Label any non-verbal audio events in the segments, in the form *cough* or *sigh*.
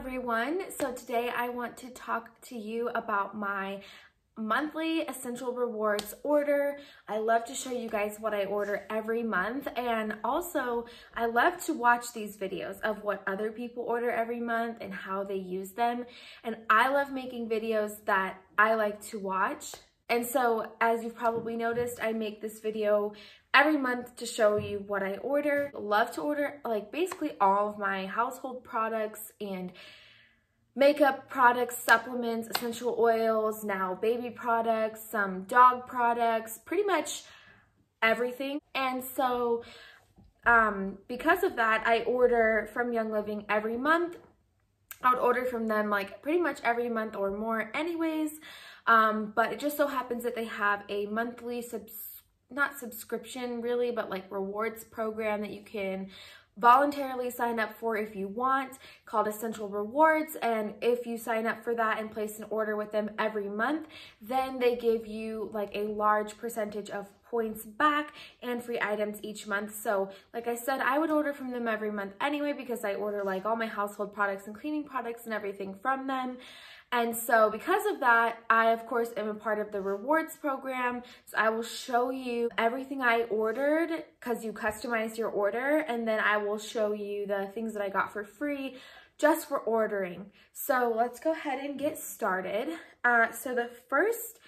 everyone. So today I want to talk to you about my monthly essential rewards order. I love to show you guys what I order every month and also I love to watch these videos of what other people order every month and how they use them and I love making videos that I like to watch and so as you've probably noticed I make this video every month to show you what I order. Love to order like basically all of my household products and makeup products, supplements, essential oils, now baby products, some dog products, pretty much everything. And so um, because of that, I order from Young Living every month. I would order from them like pretty much every month or more anyways. Um, but it just so happens that they have a monthly subscription not subscription really, but like rewards program that you can voluntarily sign up for if you want called Essential Rewards. And if you sign up for that and place an order with them every month, then they give you like a large percentage of points back and free items each month. So like I said, I would order from them every month anyway because I order like all my household products and cleaning products and everything from them. And so because of that, I of course am a part of the rewards program. So I will show you everything I ordered because you customize your order and then I will show you the things that I got for free just for ordering. So let's go ahead and get started. Uh, so the first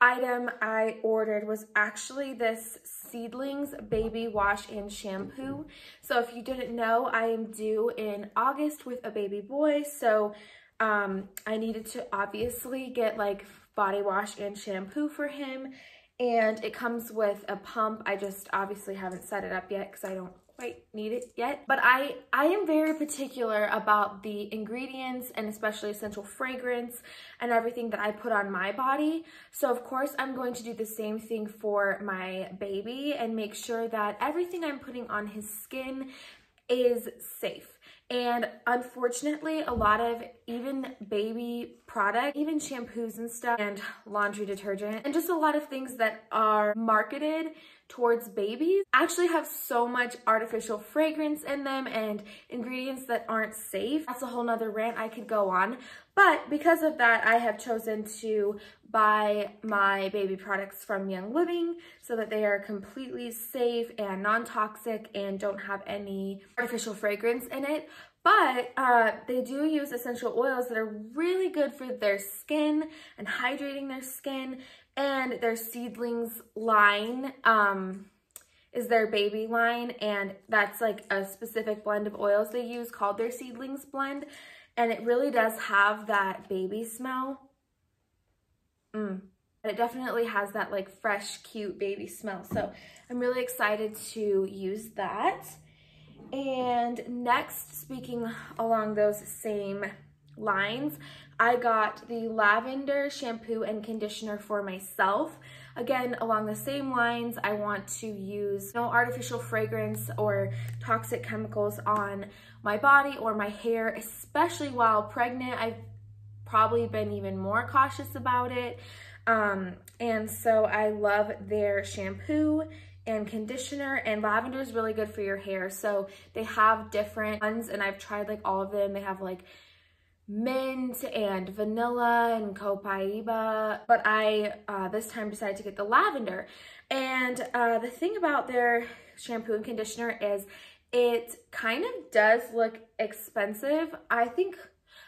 item I ordered was actually this Seedlings Baby Wash and Shampoo. So if you didn't know, I am due in August with a baby boy. So um, I needed to obviously get like body wash and shampoo for him. And it comes with a pump. I just obviously haven't set it up yet because I don't quite need it yet. But I, I am very particular about the ingredients and especially essential fragrance and everything that I put on my body. So of course I'm going to do the same thing for my baby and make sure that everything I'm putting on his skin is safe. And unfortunately, a lot of even baby product, even shampoos and stuff, and laundry detergent, and just a lot of things that are marketed towards babies actually have so much artificial fragrance in them and ingredients that aren't safe. That's a whole nother rant I could go on. But because of that, I have chosen to buy my baby products from Young Living so that they are completely safe and non-toxic and don't have any artificial fragrance in it. But uh, they do use essential oils that are really good for their skin and hydrating their skin. And their seedlings line um, is their baby line. And that's like a specific blend of oils they use called their seedlings blend and it really does have that baby smell. Mm. It definitely has that like fresh, cute baby smell. So I'm really excited to use that. And next, speaking along those same lines, I got the lavender shampoo and conditioner for myself. Again, along the same lines, I want to use no artificial fragrance or toxic chemicals on my body or my hair, especially while pregnant. I've probably been even more cautious about it. Um, and so I love their shampoo and conditioner and lavender is really good for your hair. So they have different ones and I've tried like all of them. They have like mint and vanilla and copaiba, but I uh, this time decided to get the lavender. And uh, the thing about their shampoo and conditioner is it kind of does look expensive. I think,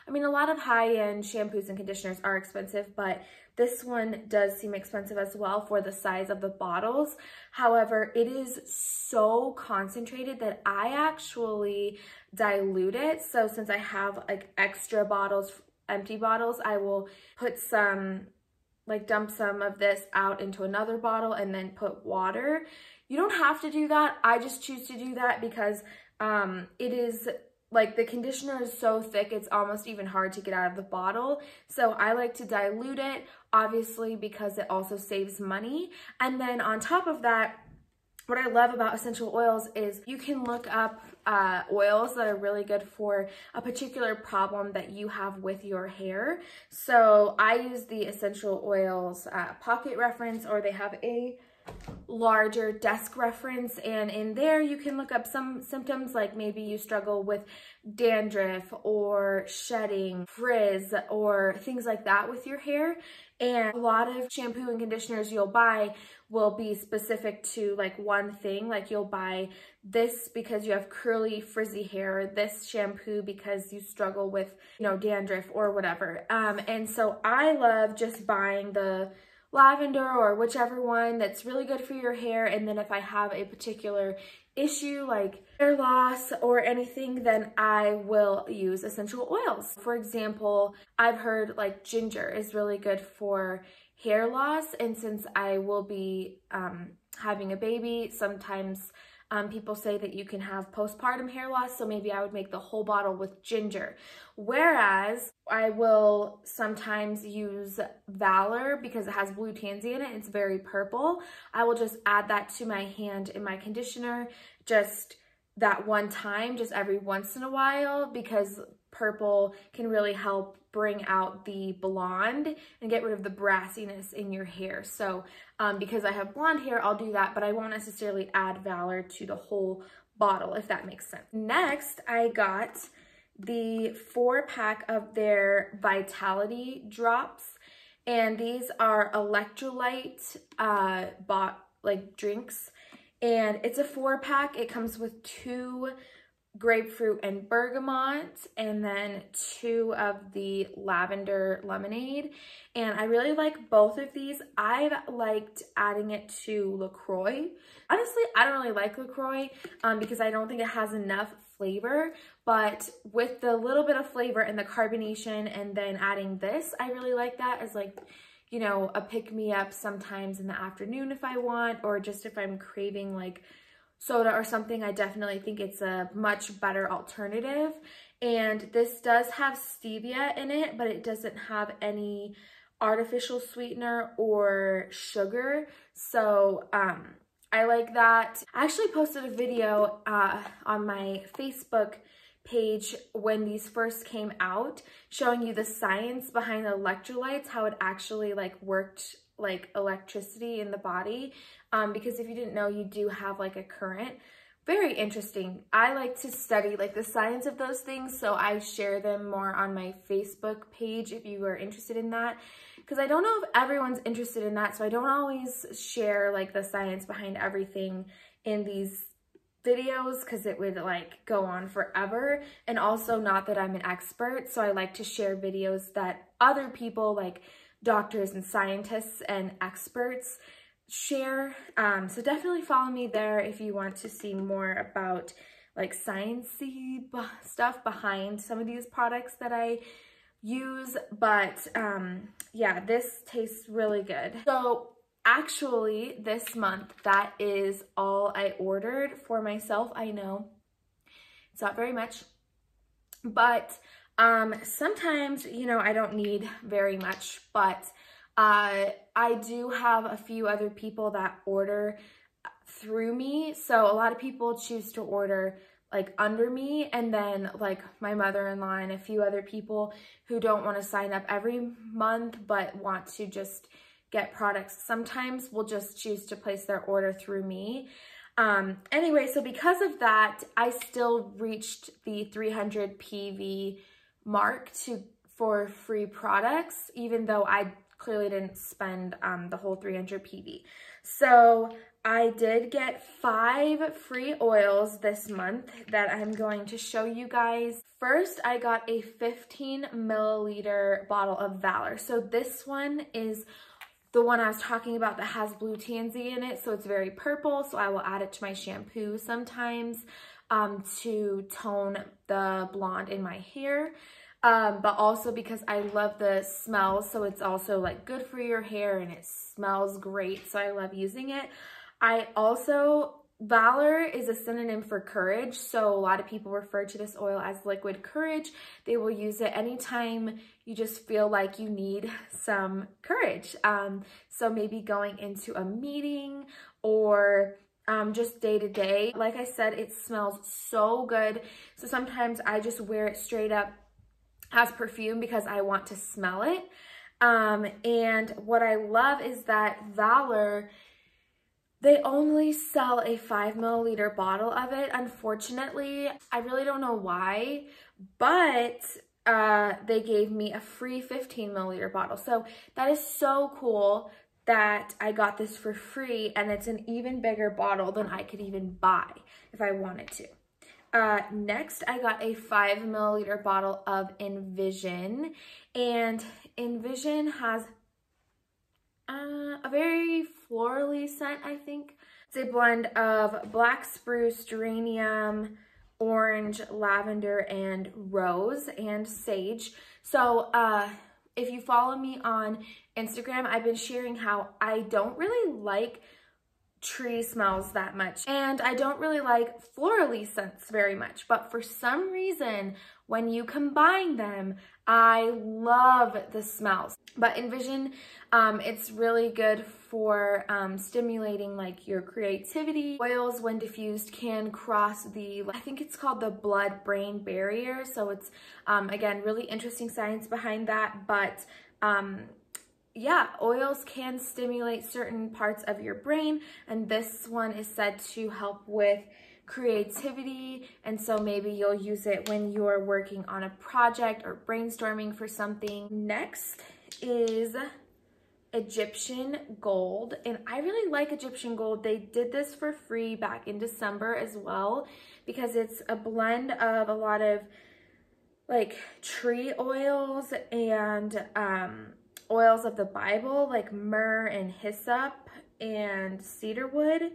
I mean, a lot of high-end shampoos and conditioners are expensive, but this one does seem expensive as well for the size of the bottles. However, it is so concentrated that I actually dilute it. So since I have like extra bottles, empty bottles, I will put some, like dump some of this out into another bottle and then put water. You don't have to do that. I just choose to do that because um, it is like the conditioner is so thick it's almost even hard to get out of the bottle so I like to dilute it obviously because it also saves money and then on top of that what I love about essential oils is you can look up uh, oils that are really good for a particular problem that you have with your hair. So I use the essential oils uh, pocket reference or they have a larger desk reference and in there you can look up some symptoms like maybe you struggle with dandruff or shedding, frizz, or things like that with your hair. And a lot of shampoo and conditioners you'll buy will be specific to like one thing. Like you'll buy this because you have curly frizzy hair, this shampoo because you struggle with, you know, dandruff or whatever. Um, and so I love just buying the lavender or whichever one that's really good for your hair. And then if I have a particular issue like hair loss or anything, then I will use essential oils. For example, I've heard like ginger is really good for hair loss. And since I will be um, having a baby, sometimes um, people say that you can have postpartum hair loss, so maybe I would make the whole bottle with ginger. Whereas I will sometimes use Valor because it has blue tansy in it. It's very purple. I will just add that to my hand in my conditioner just that one time, just every once in a while because purple can really help bring out the blonde and get rid of the brassiness in your hair. So um, because I have blonde hair, I'll do that, but I won't necessarily add Valor to the whole bottle, if that makes sense. Next, I got the four pack of their Vitality drops. And these are electrolyte uh, bot like drinks. And it's a four pack. It comes with two grapefruit and bergamot and then two of the lavender lemonade and I really like both of these. I've liked adding it to LaCroix. Honestly, I don't really like LaCroix um, because I don't think it has enough flavor, but with the little bit of flavor and the carbonation and then adding this, I really like that as like, you know, a pick-me-up sometimes in the afternoon if I want, or just if I'm craving like soda or something, I definitely think it's a much better alternative. And this does have stevia in it, but it doesn't have any artificial sweetener or sugar. So um, I like that. I actually posted a video uh, on my Facebook page when these first came out showing you the science behind the electrolytes, how it actually like worked like electricity in the body um, because if you didn't know, you do have like a current. Very interesting. I like to study like the science of those things, so I share them more on my Facebook page if you are interested in that. Because I don't know if everyone's interested in that, so I don't always share like the science behind everything in these videos because it would like go on forever and also not that I'm an expert so I like to share videos that other people like doctors and scientists and experts share. Um, so definitely follow me there if you want to see more about like sciencey stuff behind some of these products that I use. But um, yeah, this tastes really good. So actually this month, that is all I ordered for myself. I know it's not very much, but um, sometimes, you know, I don't need very much, but uh, I do have a few other people that order through me. So a lot of people choose to order like under me and then like my mother-in-law and a few other people who don't want to sign up every month but want to just get products sometimes will just choose to place their order through me. Um, anyway, so because of that, I still reached the 300 PV mark to for free products, even though I clearly didn't spend um, the whole 300 PV. So I did get five free oils this month that I'm going to show you guys. First, I got a 15 milliliter bottle of Valor. So this one is the one I was talking about that has blue tansy in it. So it's very purple. So I will add it to my shampoo sometimes um, to tone the blonde in my hair. Um, but also because I love the smell. So it's also like good for your hair and it smells great. So I love using it. I also, Valor is a synonym for courage. So a lot of people refer to this oil as liquid courage. They will use it anytime you just feel like you need some courage. Um, so maybe going into a meeting or um, just day to day. Like I said, it smells so good. So sometimes I just wear it straight up as perfume because I want to smell it. Um, and what I love is that Valor They only sell a five milliliter bottle of it. Unfortunately, I really don't know why, but uh, they gave me a free 15 milliliter bottle. So that is so cool that I got this for free and it's an even bigger bottle than I could even buy if I wanted to. Uh, next, I got a five milliliter bottle of Envision and Envision has uh, a very florally scent, I think. It's a blend of black spruce, geranium, orange, lavender, and rose and sage. So uh, if you follow me on Instagram, I've been sharing how I don't really like tree smells that much. And I don't really like florally scents very much, but for some reason, when you combine them, I love the smells. But Envision, um, it's really good for um, stimulating like your creativity. Oils, when diffused, can cross the, I think it's called the blood-brain barrier. So it's, um, again, really interesting science behind that. But um, yeah, oils can stimulate certain parts of your brain, and this one is said to help with creativity. And so maybe you'll use it when you're working on a project or brainstorming for something. Next is Egyptian gold. And I really like Egyptian gold. They did this for free back in December as well because it's a blend of a lot of like tree oils and um, oils of the Bible like myrrh and hyssop and cedarwood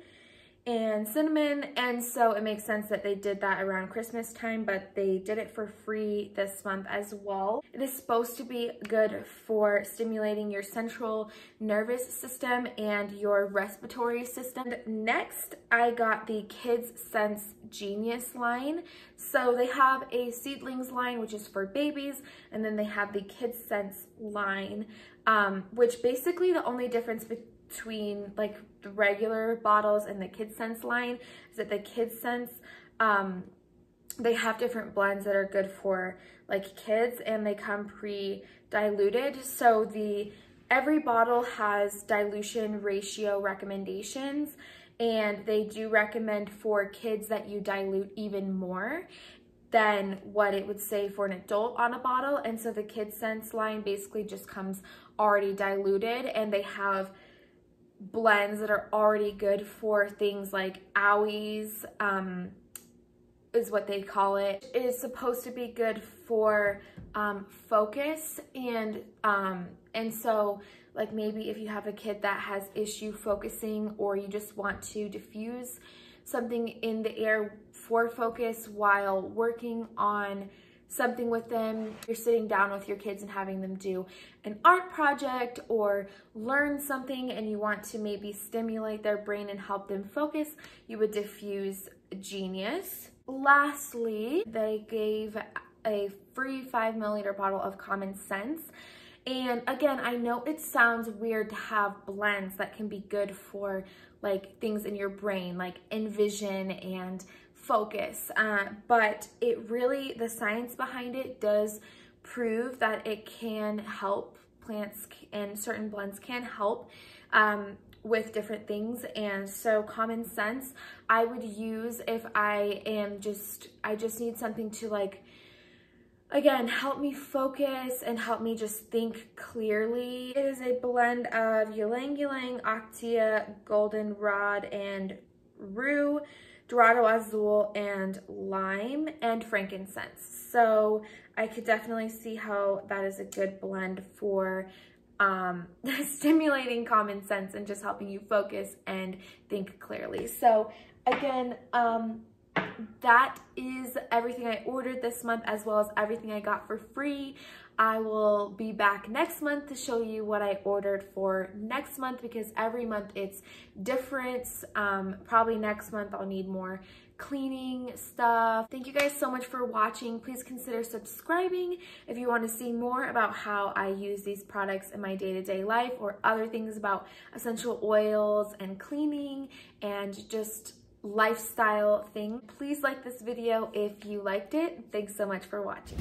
and cinnamon and so it makes sense that they did that around Christmas time but they did it for free this month as well. It is supposed to be good for stimulating your central nervous system and your respiratory system. Next I got the Kids Sense Genius line. So they have a seedlings line which is for babies and then they have the KidScents line um, which basically the only difference between between like the regular bottles and the KidScents line is that the KidScents, um, they have different blends that are good for like kids and they come pre-diluted. So the every bottle has dilution ratio recommendations and they do recommend for kids that you dilute even more than what it would say for an adult on a bottle. And so the KidScents line basically just comes already diluted and they have blends that are already good for things like owies, um, is what they call it. It is supposed to be good for um, focus and um, and so like maybe if you have a kid that has issue focusing or you just want to diffuse something in the air for focus while working on something with them, you're sitting down with your kids and having them do an art project or learn something and you want to maybe stimulate their brain and help them focus, you would diffuse GeneYus. Lastly, they gave a free five milliliter bottle of Common Sense. And again, I know it sounds weird to have blends that can be good for like things in your brain, like Envision and focus. Uh, but it really, the science behind it does prove that it can help plants and certain blends can help um, with different things. And so common sense, I would use if I am just, I just need something to like, again, help me focus and help me just think clearly. It is a blend of ylang ylang, Ocotea, goldenrod, and rue. Dorado Azul and lime and frankincense. So I could definitely see how that is a good blend for um, *laughs* stimulating common sense and just helping you focus and think clearly. So again, um, that is everything I ordered this month as well as everything I got for free. I will be back next month to show you what I ordered for next month because every month it's different. Um, probably next month I'll need more cleaning stuff. Thank you guys so much for watching. Please consider subscribing if you want to see more about how I use these products in my day-to-day -day life or other things about essential oils and cleaning and just lifestyle thing. Please like this video if you liked it. Thanks so much for watching.